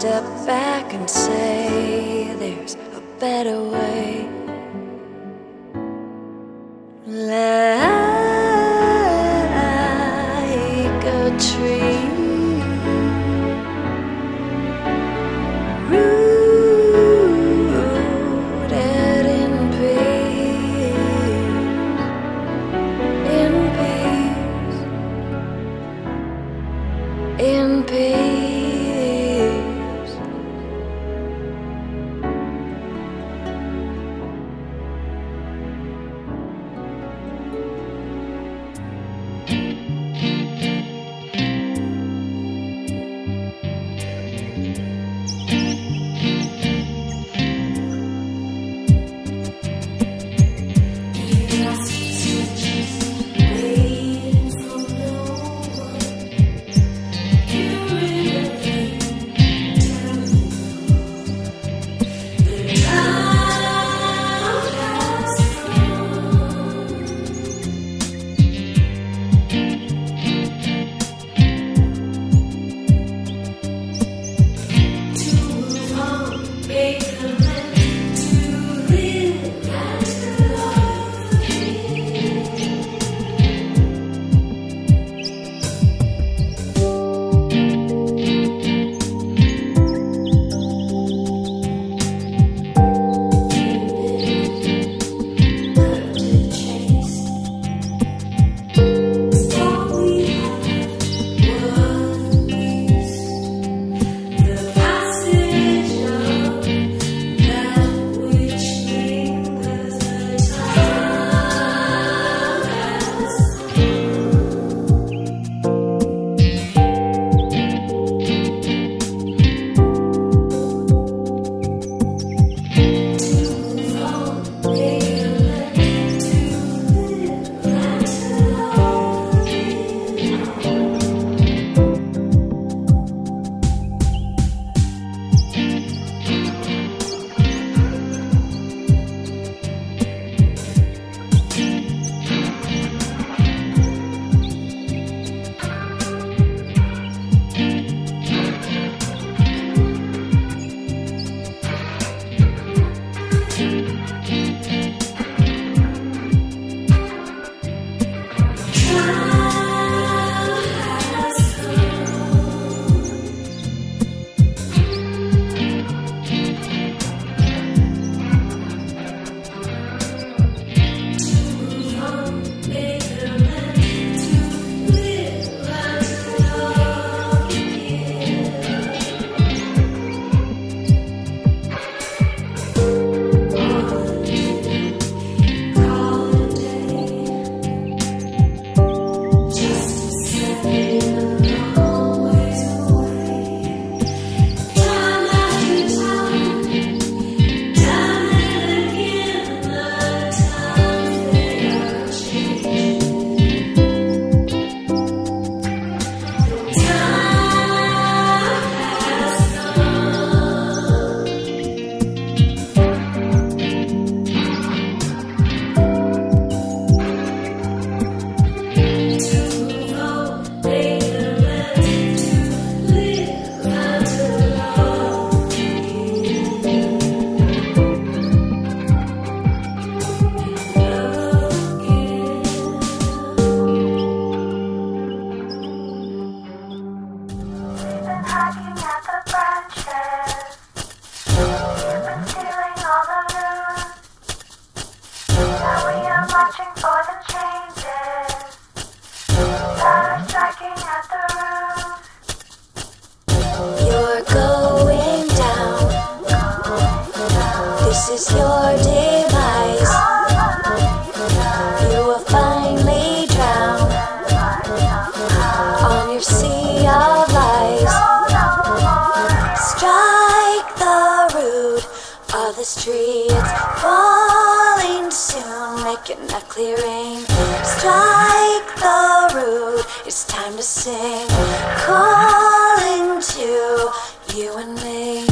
step back and say there's a better way. dark in the clearing. Strike the root, it's time to sing, calling to you and me.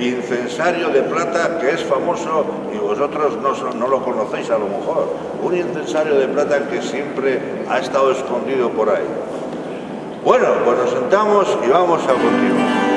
incensario de plata que es famoso y vosotros no, lo conocéis a lo mejor. Un incensario de plata que siempre ha estado escondido por ahí. Bueno, pues nos sentamos y vamos a continuar.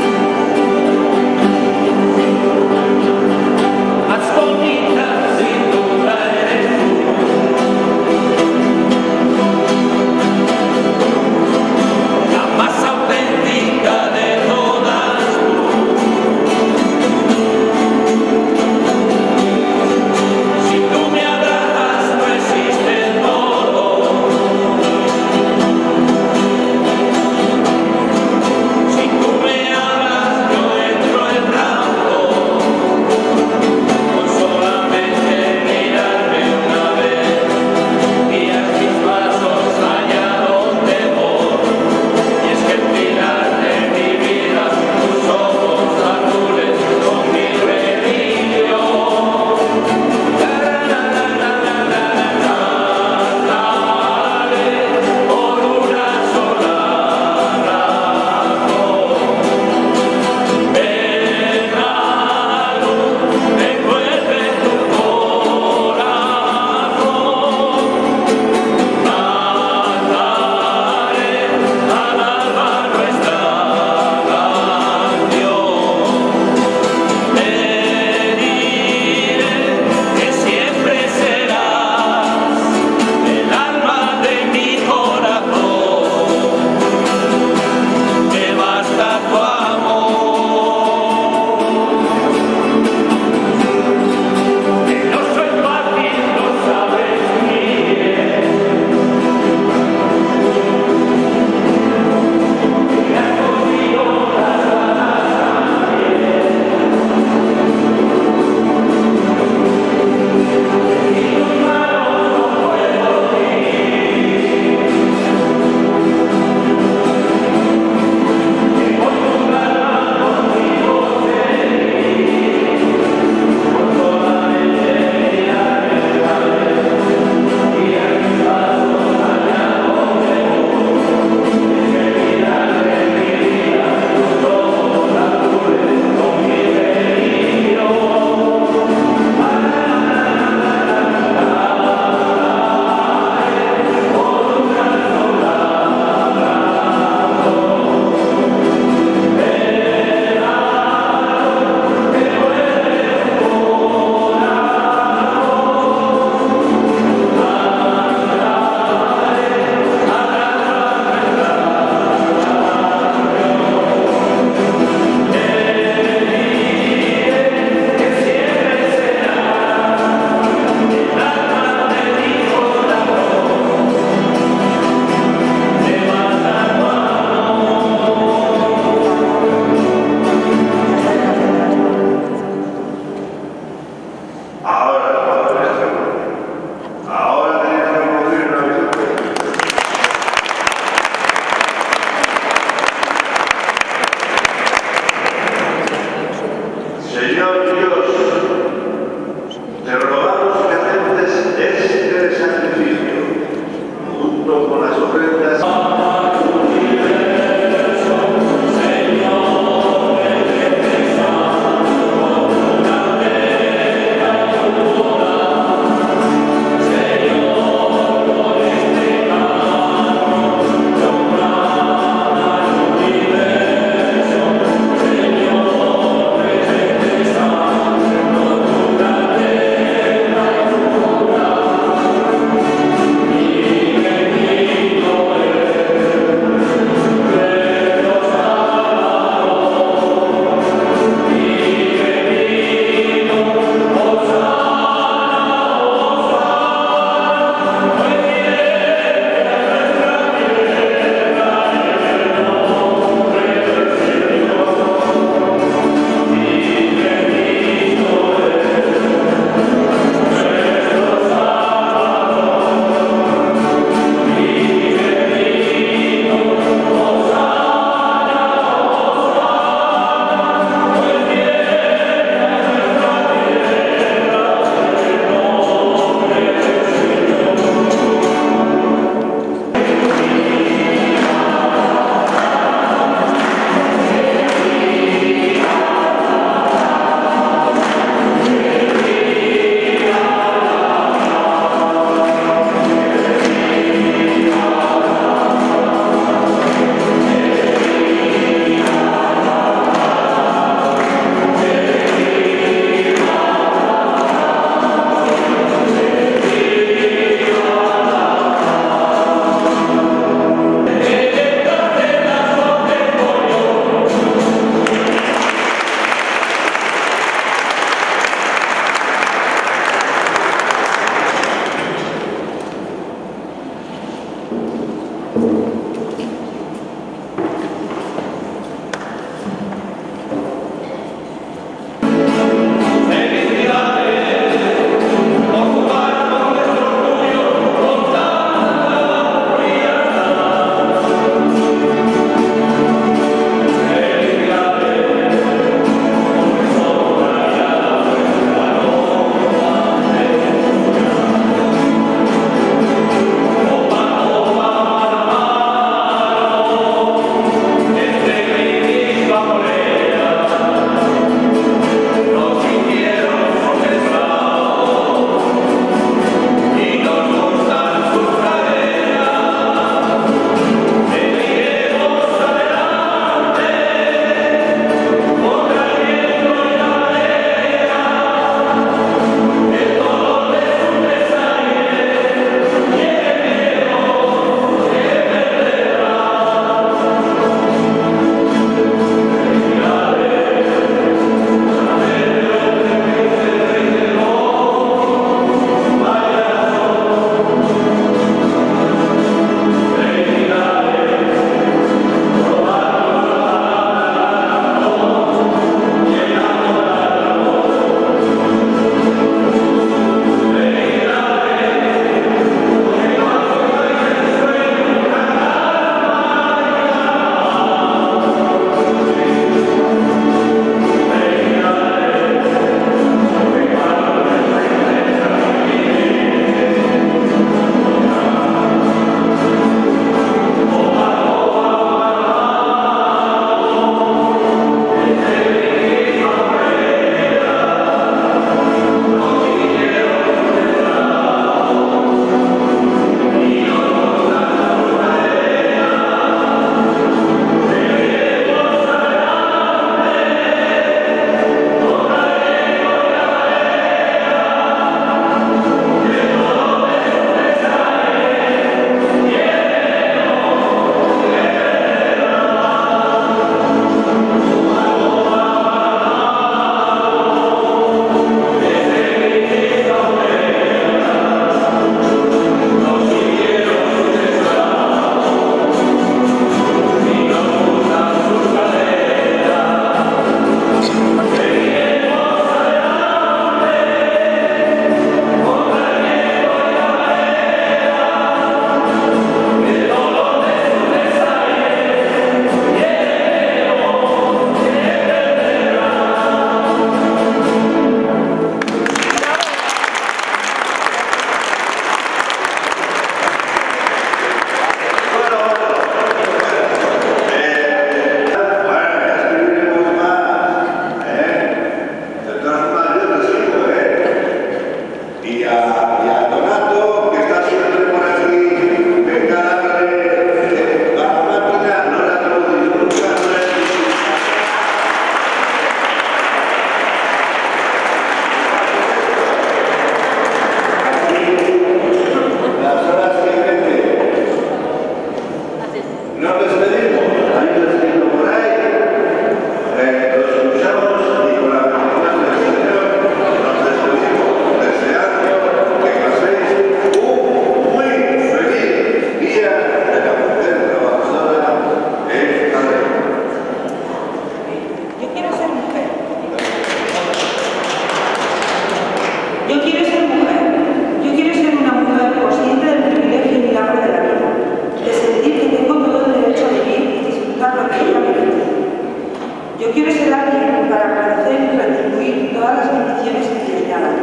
Yo quiero ser alguien para agradecer y retribuir todas las bendiciones que me llegan.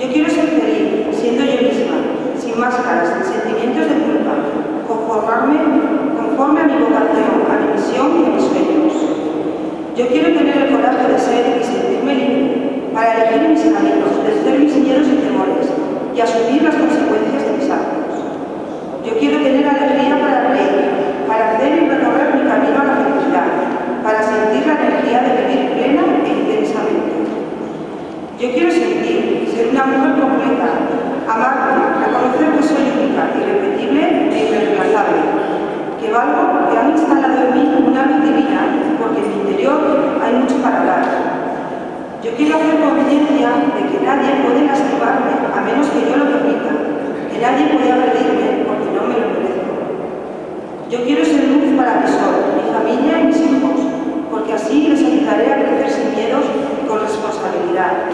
Yo quiero ser feliz, siendo yo misma, sin máscaras, sin sentimientos de culpa, conformarme, conforme a mi vocación, a mi misión y a mis sueños. Yo quiero tener el coraje de ser y sentirme libre para elegir mis caminos, vencer mis miedos y temores y asumir las consecuencias de mis actos. Yo quiero tener alegría para nadie puede lastimarme a menos que yo lo permita, que nadie puede agredirme porque no me lo merezco. Yo quiero ser luz para mi sol, mi familia y mis hijos, porque así les ayudaré a crecer sin miedos y con responsabilidad.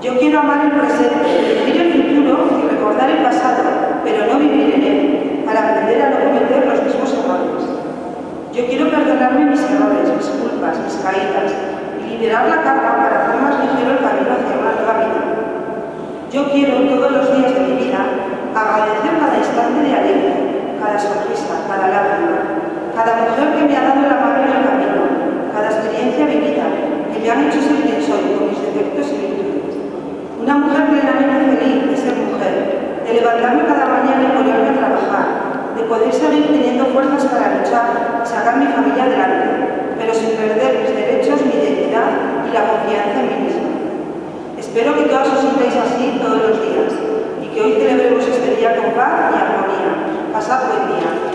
Yo quiero amar el presente, vivir el futuro y recordar el pasado, pero no vivir en él, para aprender a no cometer los mismos errores. Yo quiero perdonarme mis errores, mis culpas, mis caídas y liberar la carga para hacer más ligero el camino hacia Yo quiero todos los días de mi vida agradecer cada instante de alegría, cada sonrisa, cada lágrima, cada mujer que me ha dado la mano en el camino, cada experiencia vivida, que me han hecho ser quien soy, con mis defectos y virtudes. Una mujer plenamente feliz de ser mujer, de levantarme cada mañana y ponerme a trabajar, de poder seguir teniendo fuerzas para luchar sacar mi familia adelante, pero sin perder mis derechos, mi identidad y la confianza en mí. Espero que todos os sintáis así todos los días y que hoy celebremos este día con paz y armonía. Pasad buen día.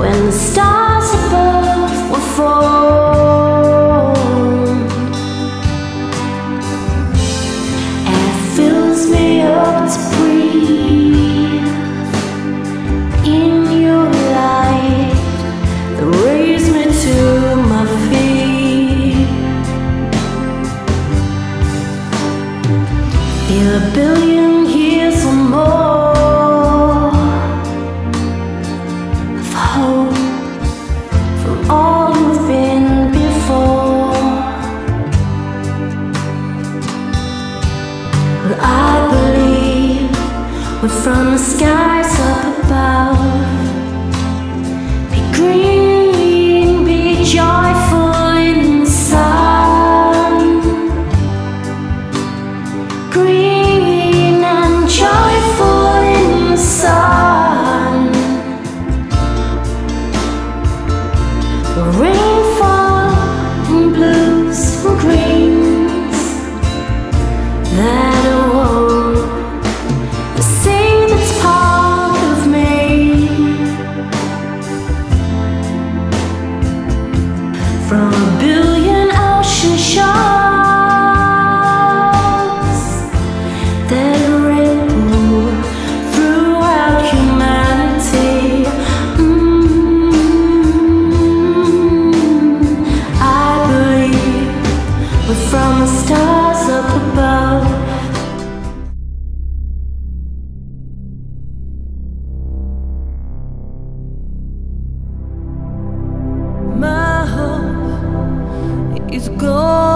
When the stars is gone.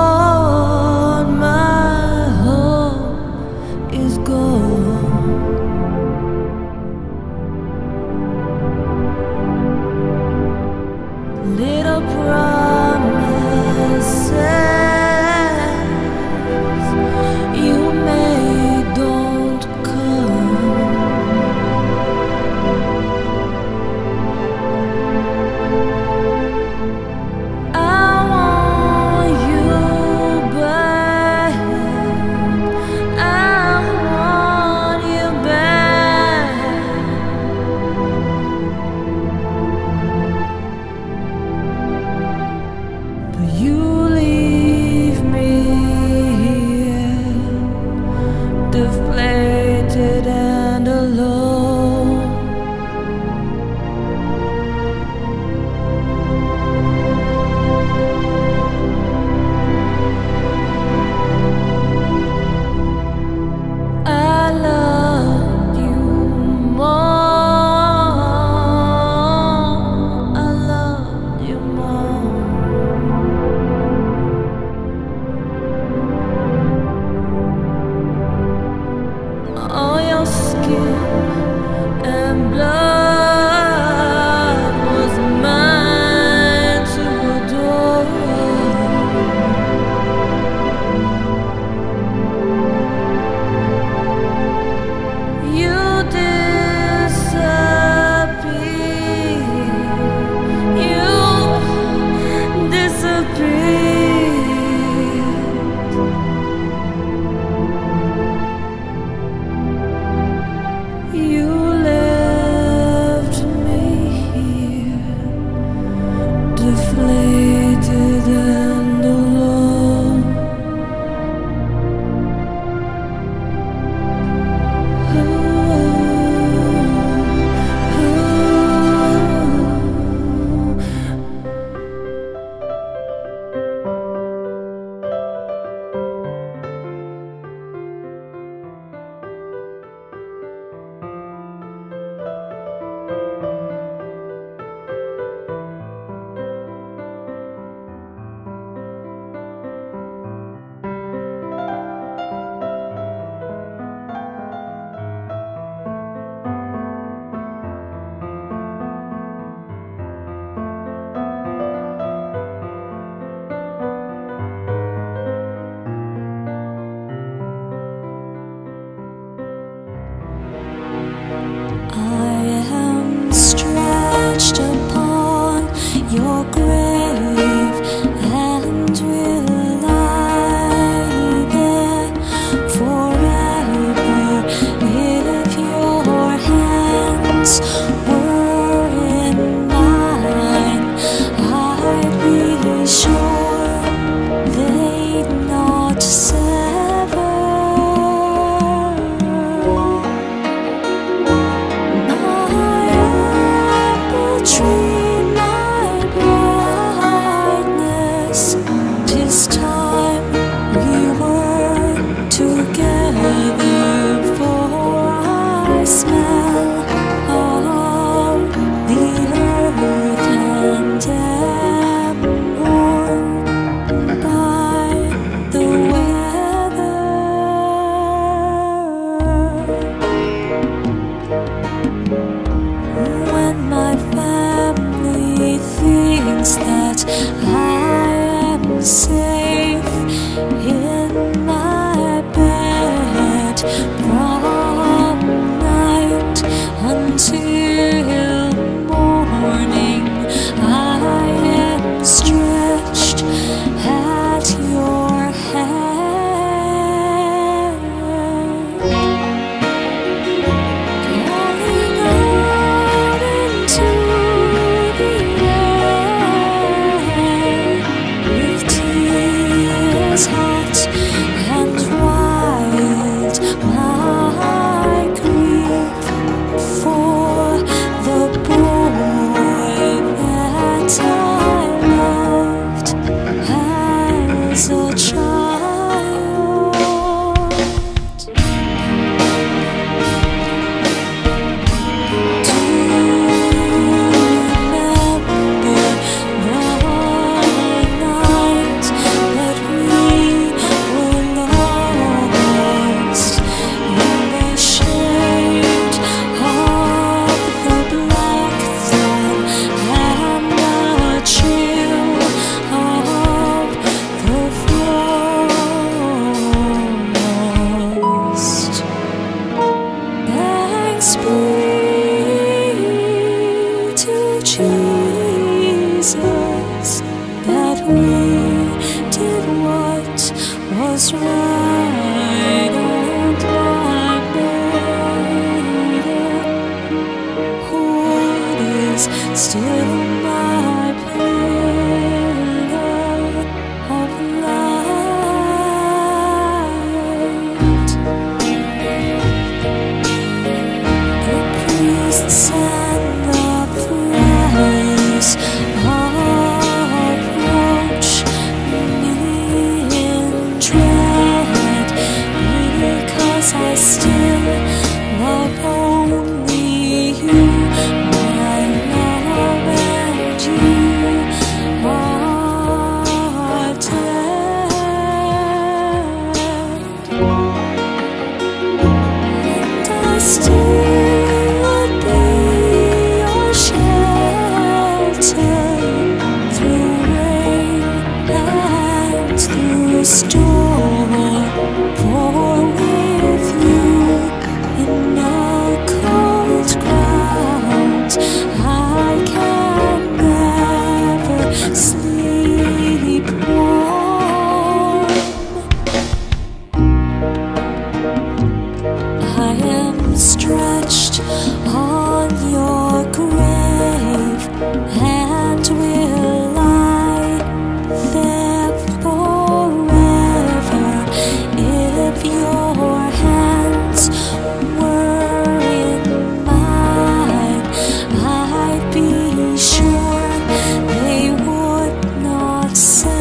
So.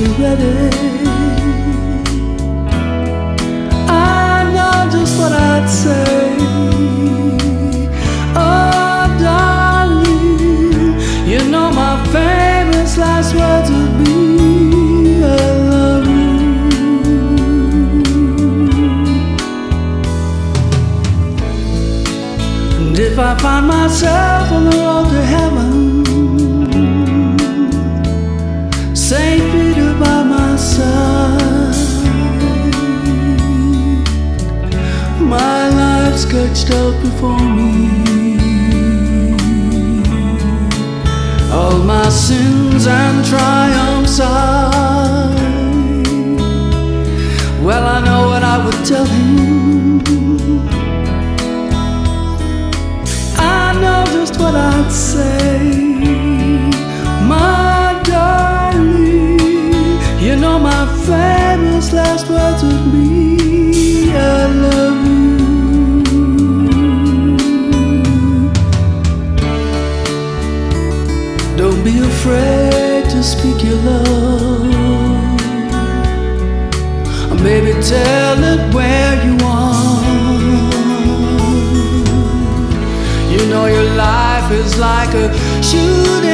you ready? tell it where you are. You know your life is like a shooting.